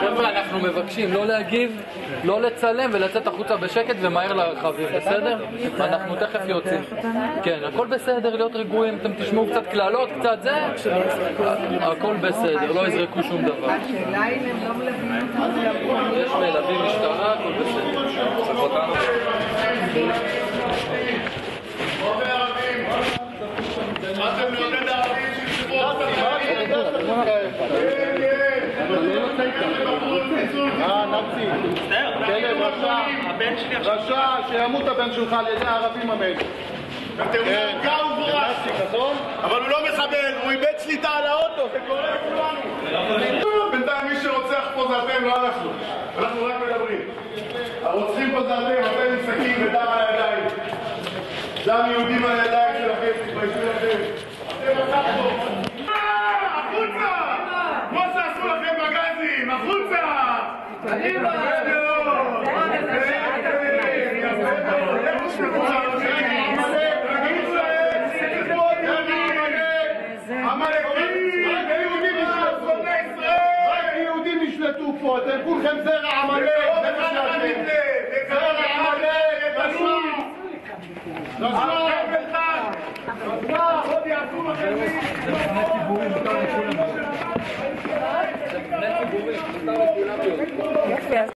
חבר'ה, אנחנו מבקשים לא להגיב, לא לצלם ולצאת החוצה בשקט ומהר לרכבים, בסדר? אנחנו תכף יוצאים. כן, הכל בסדר, להיות רגועים, אתם תשמעו קצת קללות, קצת זה, הכל בסדר, לא יזרקו שום דבר. אה, נפצי. כלב רשע, רשע, שימות הבן שלך על ידי הערבים. כן, זה נפצי, נכון? אבל הוא לא מחבל, הוא איבד שליטה על האוטו, זה קורה לכולנו. בינתיים מי שרוצח פה זה אתם, לא אנחנו. אנחנו רק מדברים. הרוצחים פה זה אתם, אתם עם סכין ודם על הידיים. דם יהודים על הידיים שלכם, תתביישו לכם. רק יהודים ישלטו פה, אתם כולכם זרע עמלק, זה מה שאתם. זרע עמלק, רשע. מבנה ציבורי, מותר לכולם להיות. Das wär's.